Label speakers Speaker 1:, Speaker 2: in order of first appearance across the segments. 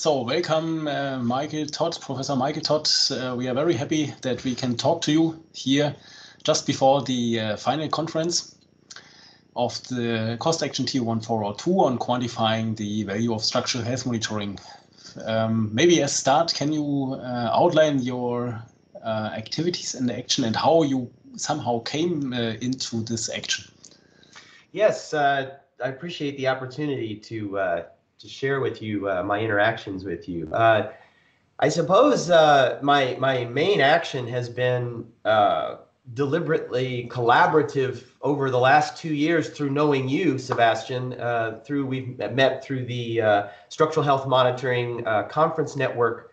Speaker 1: So welcome, uh, Michael Todd, Professor Michael Todd. Uh, we are very happy that we can talk to you here just before the uh, final conference of the cost action TU1402 on quantifying the value of structural health monitoring. Um, maybe as start, can you uh, outline your uh, activities and action and how you somehow came uh, into this action?
Speaker 2: Yes, I appreciate the opportunity to to share with you uh, my interactions with you. Uh, I suppose uh, my my main action has been uh, deliberately collaborative over the last two years through knowing you, Sebastian. Uh, through we've met through the uh, Structural Health Monitoring Conference Network,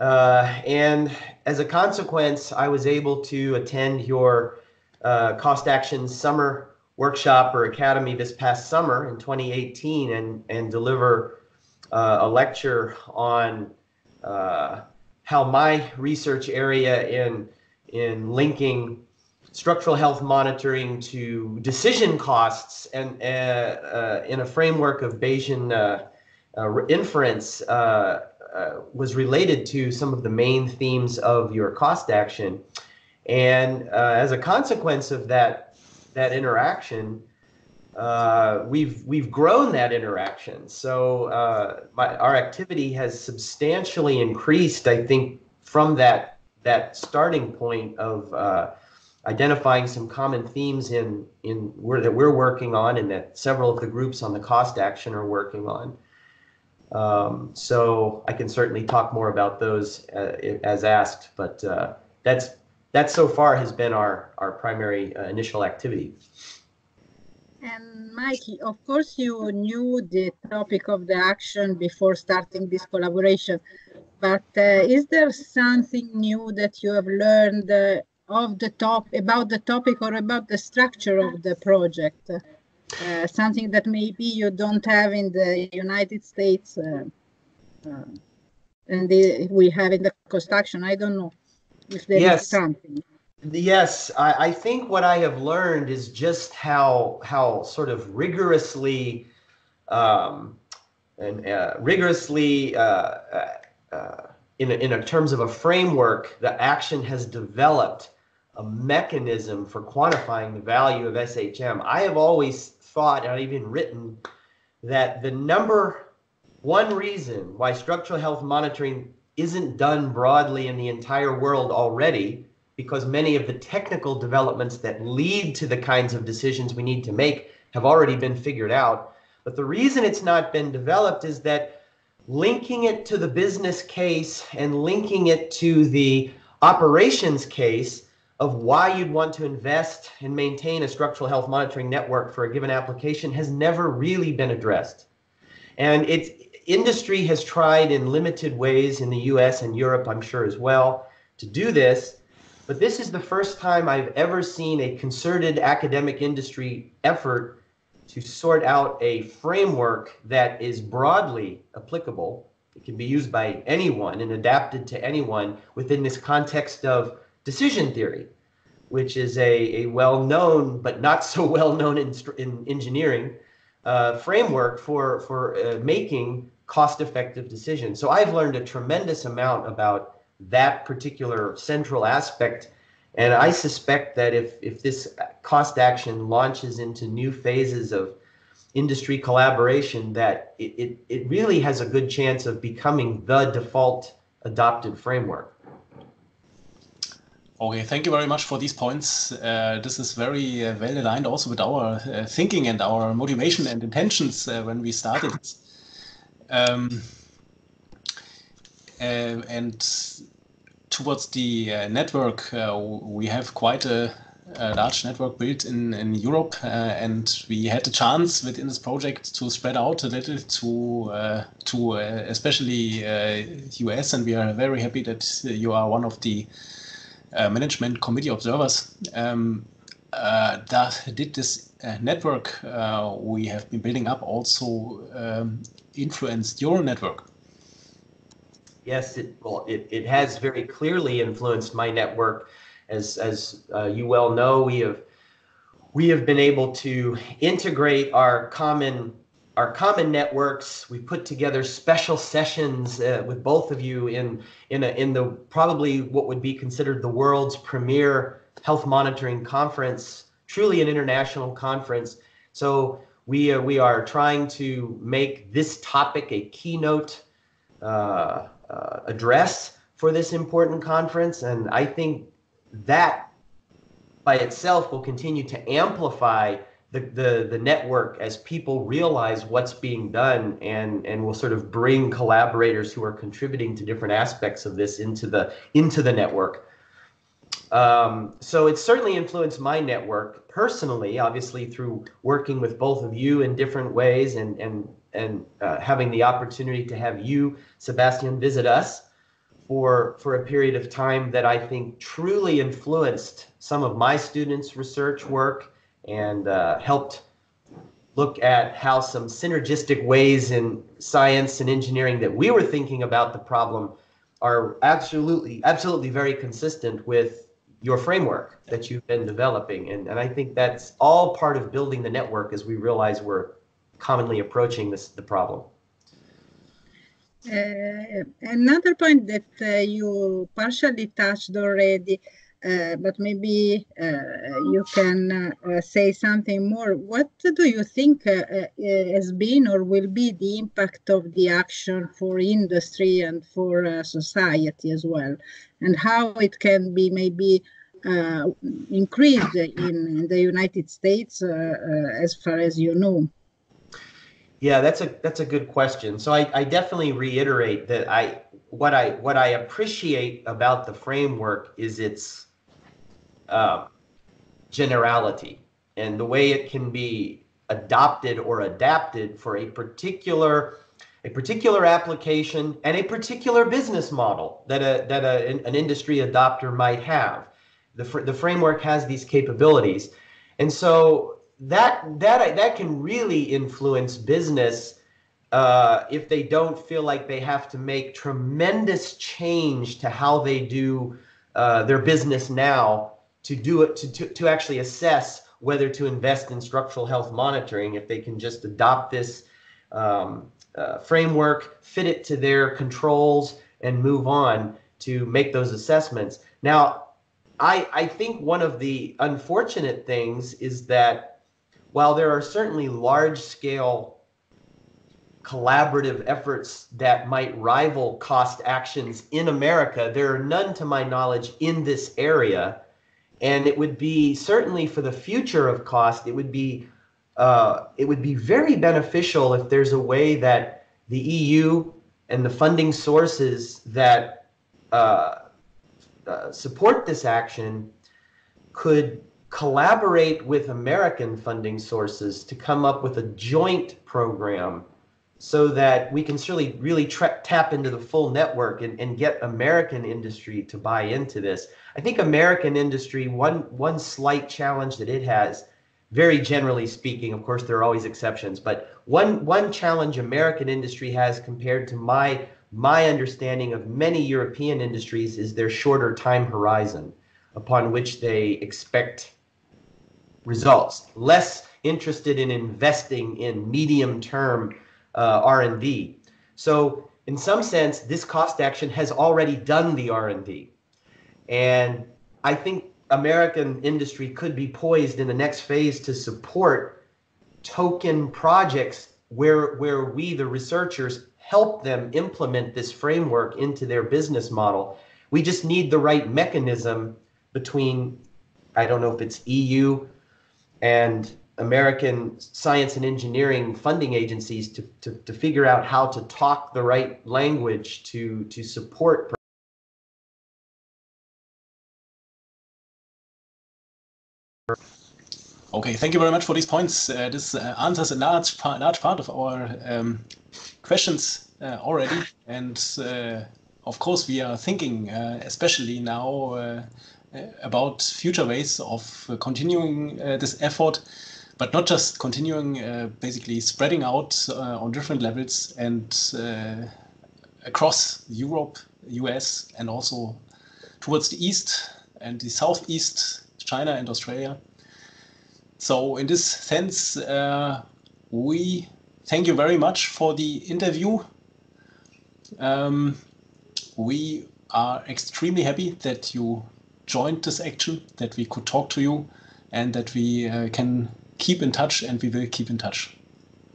Speaker 2: and as a consequence, I was able to attend your Cost Action Summer workshop or academy this past summer in 2018 and, and deliver uh, a lecture on uh, how my research area in, in linking structural health monitoring to decision costs and uh, uh in a framework of Bayesian uh, uh, inference was related to some of the main themes of your cost action. And as a consequence of that that interaction, uh, we've we've grown that interaction. So uh, my, our activity has substantially increased. I think from that that starting point of uh, identifying some common themes in in where that we're working on, and that several of the groups on the cost action are working on. Um, so I can certainly talk more about those uh, as asked, but uh, that's that so far has been our, our primary uh, initial activity.
Speaker 3: And Mikey, of course, you knew the topic of the action before starting this collaboration, but uh, is there something new that you have learned uh, of the top about the topic or about the structure of the project? Uh, something that maybe you don't have in the United States uh, uh, and the, we have in the construction. I don't know if there yes. is something.
Speaker 2: Yes, I, I, think what I have learned is just how how sort of rigorously um, and uh, rigorously uh, uh, uh in in a terms of a framework, the action has developed a mechanism for quantifying the value of SHM. I have always thought, and I've even written, that the number one reason why structural health monitoring isn't done broadly in the entire world already because many of the technical developments that lead to the kinds of decisions we need to make have already been figured out. But the reason it's not been developed is that linking it to the business case and linking it to the operations case of why you'd want to invest and maintain a structural health monitoring network for a given application has never really been addressed. And it's industry has tried in limited ways in the US and Europe, I'm sure as well, to do this. But this is the first time I've ever seen a concerted academic industry effort to sort out a framework that is broadly applicable. It can be used by anyone and adapted to anyone within this context of decision theory, which is a, a well known but not so well known in, in engineering uh, framework for, for uh, making cost effective decisions. So I've learned a tremendous amount about that particular central aspect. And I suspect that if, if this cost action launches into new phases of industry collaboration, that it, it, it really has a good chance of becoming the default adopted framework.
Speaker 1: Okay, thank you very much for these points. Uh, this is very uh, well aligned also with our uh, thinking and our motivation and intentions uh, when we started. Um, uh, and towards the uh, network, uh, we have quite a, a, large network built in, in Europe, uh, and we had the chance within this project to spread out a little to to especially US, and we are very happy that you are one of the management committee observers. Um, that did this network we have been building up also um, influenced your network?
Speaker 2: Yes, it well, it, it has very clearly influenced my network. As as uh, you well know, we have we have been able to integrate our common our common networks. We put together special sessions uh, with both of you in in a, in the probably what would be considered the world's premier health monitoring conference, truly an international conference. So we uh, we are trying to make this topic a keynote uh, uh address for this important conference, and I think that by itself will continue to amplify the, the, the network as people realize what's being done and, and will sort of bring collaborators who are contributing to different aspects of this into the into the network. Um, so it's certainly influenced my network personally, obviously through working with both of you in different ways and and and uh, having the opportunity to have you, Sebastian, visit us for for a period of time that I think truly influenced some of my students' research work and uh, helped look at how some synergistic ways in science and engineering that we were thinking about the problem are absolutely absolutely very consistent with your framework that you've been developing. And, and i think that's all part of building the network as we realize we're commonly approaching this the problem.
Speaker 3: Uh, another point that uh, you partially touched already but maybe uh, you can uh, say something more. What do you think has been or will be the impact of the action for industry and for society as well, and how it can be maybe uh, increased in, in, the United States uh, uh, as far as you know?
Speaker 2: Yeah, that's a that's a good question. So I, I definitely reiterate that I what I what I appreciate about the framework is its uh, generality and the way it can be adopted or adapted for a particular a particular application and a particular business model that a that a, an industry adopter might have. The, fr- the framework has these capabilities, and so that that that can really influence business uh, if they don't feel like they have to make tremendous change to how they do uh, their business now to do it to, to, to actually assess whether to invest in structural health monitoring if they can just adopt this um, uh, framework fit it to their controls and move on to make those assessments. Now I, I think one of the unfortunate things is that while there are certainly large scale collaborative efforts that might rival cost actions in America, there are none to my knowledge in this area and it would be certainly for the future of cost it would be uh, it would be very beneficial if there's a way that the EU and the funding sources that uh, uh, support this action could collaborate with American funding sources to come up with a joint program so that we can really really tra- tap into the full network and, and get American industry to buy into this. I think American industry one one slight challenge that it has, very generally speaking, of course there are always exceptions, but one one challenge American industry has compared to my my understanding of many European industries is their shorter time horizon upon which they expect results. Less interested in investing in medium term uh, R&D. So in some sense, this cost action has already done the R&D. And I think American industry could be poised in the next phase to support token projects where, where we, the researchers, help them implement this framework into their business model. We just need the right mechanism between, I don't know if it's EU and American science and engineering funding agencies to, to, to figure out how to talk the right language to, to support
Speaker 1: Okay, thank you very much for these points. Uh, this uh, answers a large, part, large part of our um, questions uh, already. And uh, of course, we are thinking, uh, especially now, uh, about future ways of continuing this effort but not just continuing, uh, basically spreading out uh, on different levels and uh, across Europe, US, and also towards the east and the southeast, China and Australia. So in this sense, uh, we thank you very much for the interview. Um, we are extremely happy that you joined this action, that we could talk to you, and that we uh, can keep in touch, and we will keep in touch.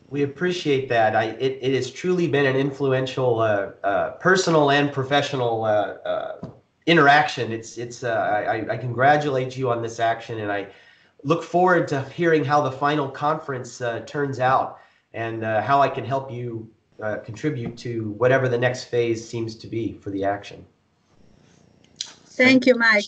Speaker 2: We appreciate that. I, it, it has truly been an influential, uh, uh, personal and professional uh, uh, interaction. It's, it's. Uh, I, I congratulate you on this action, and I look forward to hearing how the final conference turns out, and how I can help you contribute to whatever the next phase seems to be for the action.
Speaker 3: Thank you, Mike.